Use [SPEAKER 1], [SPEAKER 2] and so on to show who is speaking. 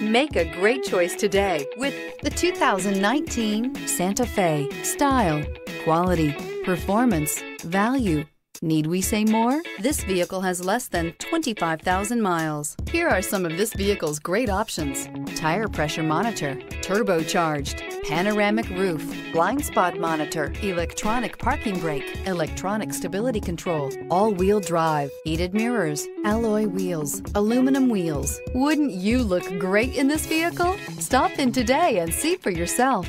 [SPEAKER 1] Make a great choice today with the 2019 Santa Fe. Style, quality, performance, value. Need we say more? This vehicle has less than 25,000 miles. Here are some of this vehicle's great options. Tire pressure monitor, turbocharged, panoramic roof, blind spot monitor, electronic parking brake, electronic stability control, all-wheel drive, heated mirrors, alloy wheels, aluminum wheels. Wouldn't you look great in this vehicle? Stop in today and see for yourself.